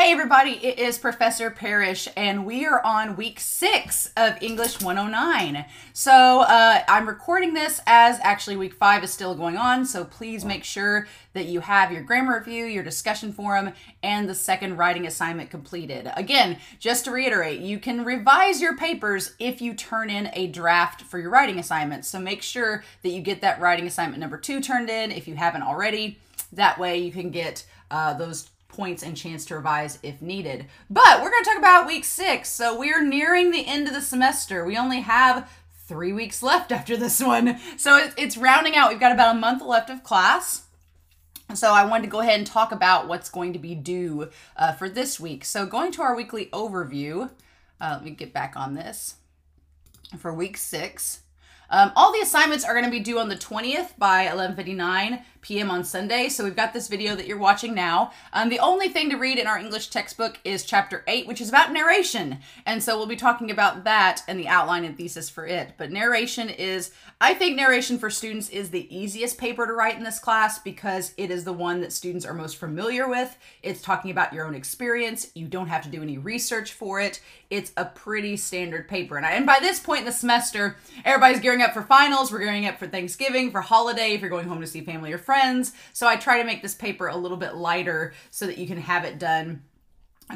Hey everybody, it is Professor Parish, and we are on week six of English 109. So uh, I'm recording this as actually week five is still going on, so please make sure that you have your grammar review, your discussion forum, and the second writing assignment completed. Again, just to reiterate, you can revise your papers if you turn in a draft for your writing assignment. So make sure that you get that writing assignment number two turned in if you haven't already. That way you can get uh, those points and chance to revise if needed. But we're going to talk about week six. So we're nearing the end of the semester. We only have three weeks left after this one. So it's rounding out. We've got about a month left of class. So I wanted to go ahead and talk about what's going to be due uh, for this week. So going to our weekly overview, uh, let me get back on this for week six. Um, all the assignments are going to be due on the 20th by 11:59 p.m. on Sunday. So we've got this video that you're watching now. Um, the only thing to read in our English textbook is chapter 8, which is about narration. And so we'll be talking about that and the outline and thesis for it. But narration is, I think narration for students is the easiest paper to write in this class because it is the one that students are most familiar with. It's talking about your own experience. You don't have to do any research for it. It's a pretty standard paper. And, I, and by this point in the semester, everybody's gearing up for finals. We're gearing up for Thanksgiving, for holiday, if you're going home to see family or friends. So I try to make this paper a little bit lighter so that you can have it done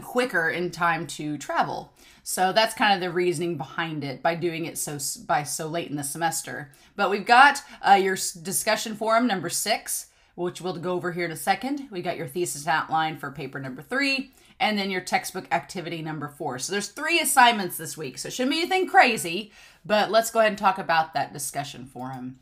quicker in time to travel. So that's kind of the reasoning behind it by doing it so by so late in the semester. But we've got uh, your discussion forum number six, which we'll go over here in a second. We got your thesis outline for paper number three and then your textbook activity number four. So there's three assignments this week. So it shouldn't be anything crazy, but let's go ahead and talk about that discussion forum.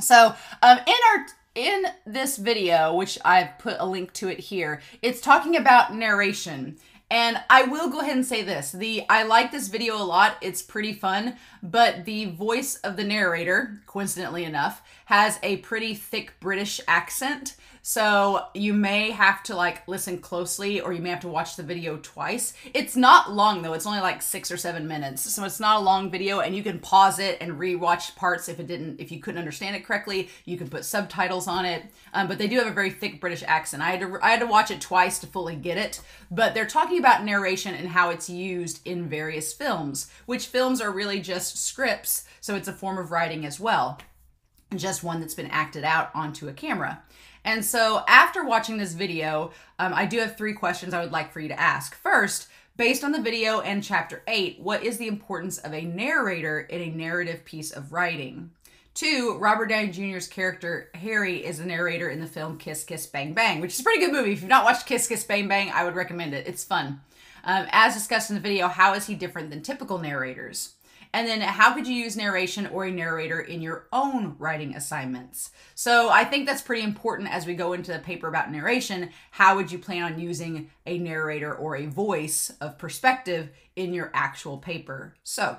So um, in our in this video, which I've put a link to it here, it's talking about narration. And I will go ahead and say this. The I like this video a lot. It's pretty fun, but the voice of the narrator, coincidentally enough, has a pretty thick British accent. So you may have to like listen closely or you may have to watch the video twice. It's not long though. It's only like 6 or 7 minutes. So it's not a long video and you can pause it and rewatch parts if it didn't if you couldn't understand it correctly. You can put subtitles on it. Um, but they do have a very thick British accent. I had to I had to watch it twice to fully get it. But they're talking about narration and how it's used in various films, which films are really just scripts, so it's a form of writing as well. Just one that's been acted out onto a camera. And so after watching this video, um, I do have three questions I would like for you to ask. First, based on the video and chapter 8, what is the importance of a narrator in a narrative piece of writing? Two, Robert Downey Jr.'s character Harry is a narrator in the film Kiss Kiss Bang Bang, which is a pretty good movie. If you've not watched Kiss Kiss Bang Bang, I would recommend it. It's fun. Um, as discussed in the video, how is he different than typical narrators? And then how could you use narration or a narrator in your own writing assignments? So I think that's pretty important as we go into the paper about narration. How would you plan on using a narrator or a voice of perspective in your actual paper? So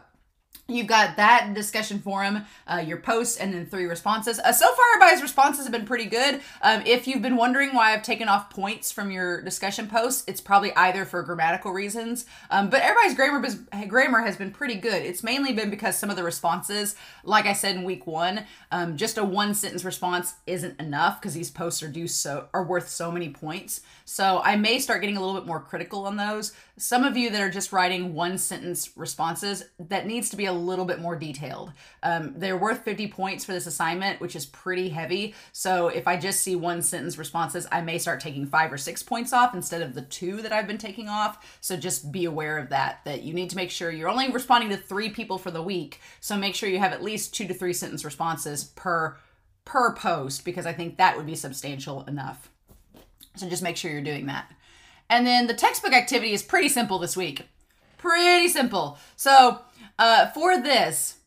You've got that discussion forum, uh, your posts, and then three responses. Uh, so far, everybody's responses have been pretty good. Um, if you've been wondering why I've taken off points from your discussion posts, it's probably either for grammatical reasons, um, but everybody's grammar grammar has been pretty good. It's mainly been because some of the responses, like I said in week one, um, just a one sentence response isn't enough because these posts are due so are worth so many points. So I may start getting a little bit more critical on those. Some of you that are just writing one sentence responses, that needs to be a little bit more detailed. Um, they're worth 50 points for this assignment, which is pretty heavy. So if I just see one sentence responses, I may start taking five or six points off instead of the two that I've been taking off. So just be aware of that, that you need to make sure you're only responding to three people for the week. So make sure you have at least two to three sentence responses per per post because I think that would be substantial enough. So just make sure you're doing that. And then the textbook activity is pretty simple this week. Pretty simple. So uh, for this,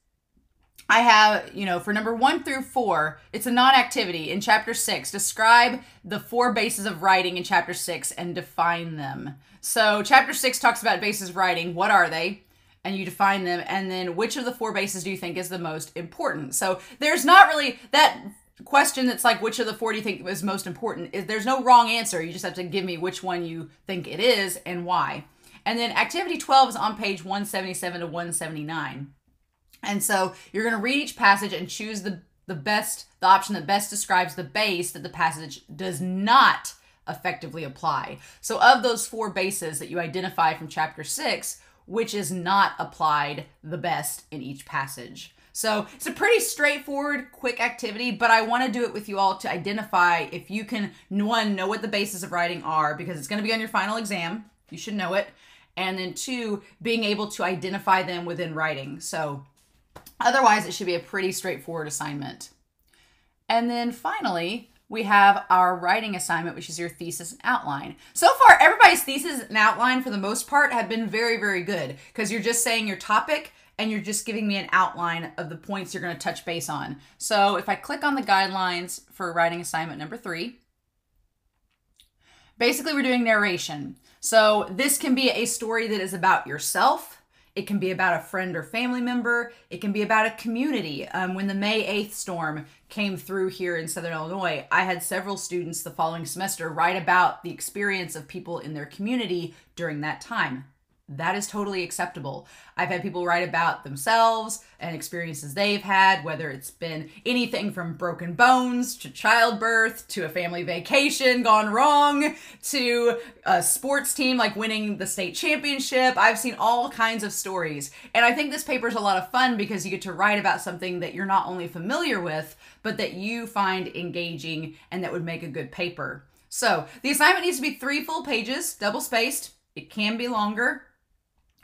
I have, you know, for number one through four, it's a non activity. In chapter six, describe the four bases of writing in chapter six and define them. So, chapter six talks about bases of writing. What are they? And you define them. And then, which of the four bases do you think is the most important? So, there's not really that question that's like, which of the four do you think is most important? Is There's no wrong answer. You just have to give me which one you think it is and why. And then activity 12 is on page 177 to 179. And so you're going to read each passage and choose the, the best, the option that best describes the base that the passage does not effectively apply. So, of those four bases that you identify from chapter six, which is not applied the best in each passage? So it's a pretty straightforward, quick activity, but I want to do it with you all to identify if you can, one, know what the bases of writing are, because it's going to be on your final exam. You should know it. And then two, being able to identify them within writing. So otherwise, it should be a pretty straightforward assignment. And then finally, we have our writing assignment, which is your thesis and outline. So far, everybody's thesis and outline, for the most part, have been very, very good because you're just saying your topic and you're just giving me an outline of the points you're going to touch base on. So if I click on the guidelines for writing assignment number three, basically we're doing narration. So this can be a story that is about yourself. It can be about a friend or family member. It can be about a community. Um, when the May 8th storm came through here in Southern Illinois, I had several students the following semester write about the experience of people in their community during that time that is totally acceptable. I've had people write about themselves and experiences they've had, whether it's been anything from broken bones to childbirth to a family vacation gone wrong to a sports team like winning the state championship. I've seen all kinds of stories. And I think this paper is a lot of fun because you get to write about something that you're not only familiar with, but that you find engaging and that would make a good paper. So the assignment needs to be three full pages, double spaced. It can be longer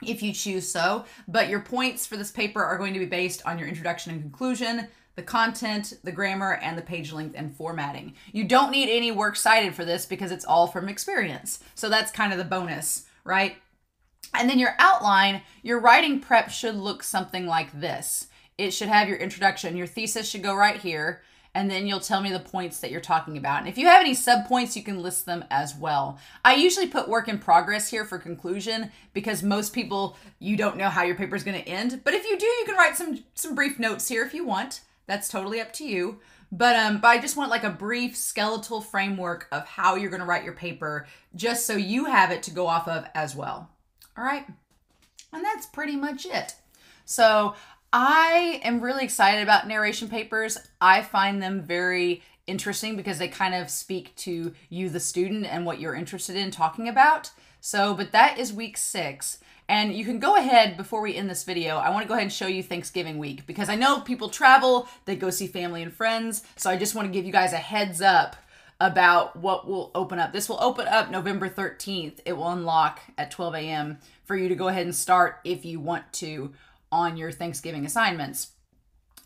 if you choose so, but your points for this paper are going to be based on your introduction and conclusion, the content, the grammar, and the page length and formatting. You don't need any works cited for this because it's all from experience. So that's kind of the bonus, right? And then your outline, your writing prep should look something like this. It should have your introduction. Your thesis should go right here and then you'll tell me the points that you're talking about. And if you have any sub points, you can list them as well. I usually put work in progress here for conclusion because most people you don't know how your paper is going to end. But if you do, you can write some some brief notes here if you want. That's totally up to you. But um, but I just want like a brief skeletal framework of how you're going to write your paper, just so you have it to go off of as well. All right, and that's pretty much it. So I am really excited about narration papers. I find them very interesting because they kind of speak to you, the student, and what you're interested in talking about. So, but that is week six. And you can go ahead before we end this video. I want to go ahead and show you Thanksgiving week because I know people travel, they go see family and friends. So I just want to give you guys a heads up about what will open up. This will open up November 13th. It will unlock at 12 a.m. for you to go ahead and start if you want to on your Thanksgiving assignments.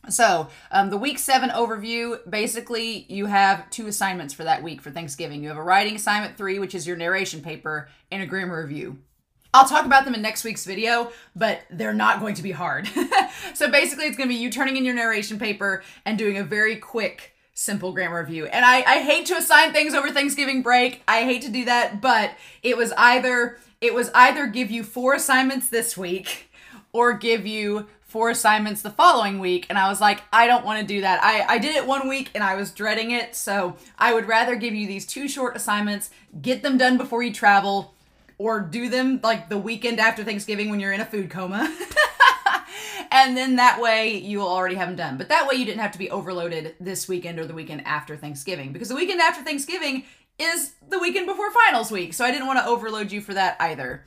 So, um, the week seven overview basically, you have two assignments for that week for Thanksgiving. You have a writing assignment three, which is your narration paper, and a grammar review. I'll talk about them in next week's video, but they're not going to be hard. so, basically, it's going to be you turning in your narration paper and doing a very quick simple grammar review. And I, I hate to assign things over Thanksgiving break. I hate to do that, but it was either it was either give you four assignments this week or give you four assignments the following week. And I was like, I don't want to do that. I, I did it one week and I was dreading it. So I would rather give you these two short assignments, get them done before you travel, or do them like the weekend after Thanksgiving when you're in a food coma. and then that way you'll already have them done. But that way you didn't have to be overloaded this weekend or the weekend after Thanksgiving because the weekend after Thanksgiving is the weekend before finals week. So I didn't want to overload you for that either.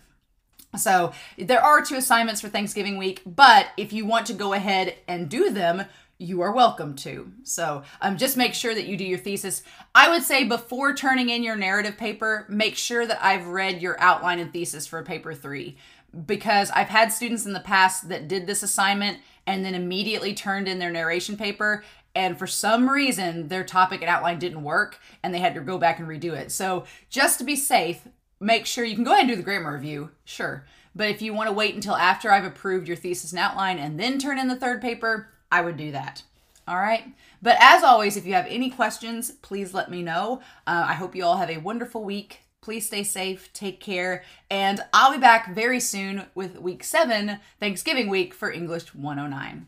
So there are two assignments for Thanksgiving week, but if you want to go ahead and do them, you are welcome to. So um, just make sure that you do your thesis. I would say before turning in your narrative paper, make sure that I've read your outline and thesis for paper three because I've had students in the past that did this assignment and then immediately turned in their narration paper and for some reason their topic and outline didn't work and they had to go back and redo it. So just to be safe, make sure you can go ahead and do the grammar review, sure. But if you want to wait until after I've approved your thesis and outline and then turn in the third paper, I would do that. All right. But as always, if you have any questions, please let me know. Uh, I hope you all have a wonderful week. Please stay safe, take care, and I'll be back very soon with week seven, Thanksgiving week for English 109.